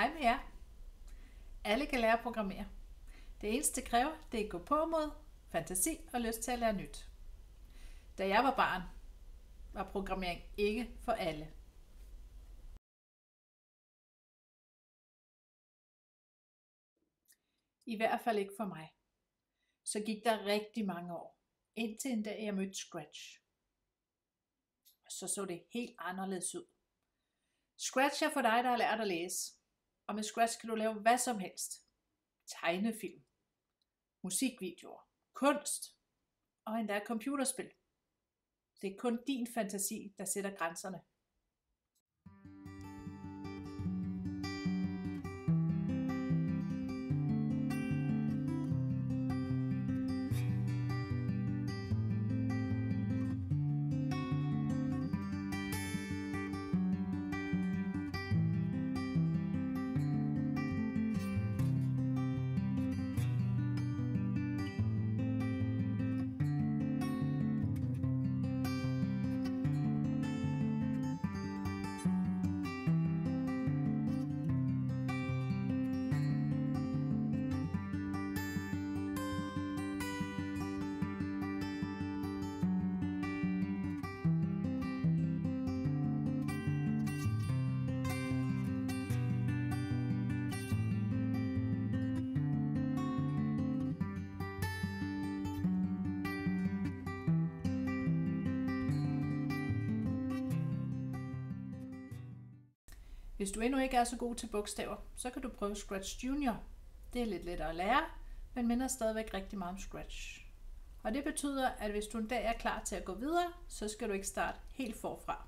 Hej med jer. Alle kan lære at programmere. Det eneste det kræver, det er at gå på mod, fantasi og lyst til at lære nyt. Da jeg var barn, var programmering ikke for alle. I hvert fald ikke for mig. Så gik der rigtig mange år, indtil en dag jeg mødte Scratch. Og så så det helt anderledes ud. Scratch er for dig, der har lært at læse. Og med Scratch kan du lave hvad som helst. Tegnefilm, musikvideoer, kunst og endda computerspil. Det er kun din fantasi, der sætter grænserne. Hvis du endnu ikke er så god til bogstaver, så kan du prøve Scratch Junior. Det er lidt lettere at lære, men minder stadigvæk rigtig meget om Scratch. Og det betyder, at hvis du en dag er klar til at gå videre, så skal du ikke starte helt forfra.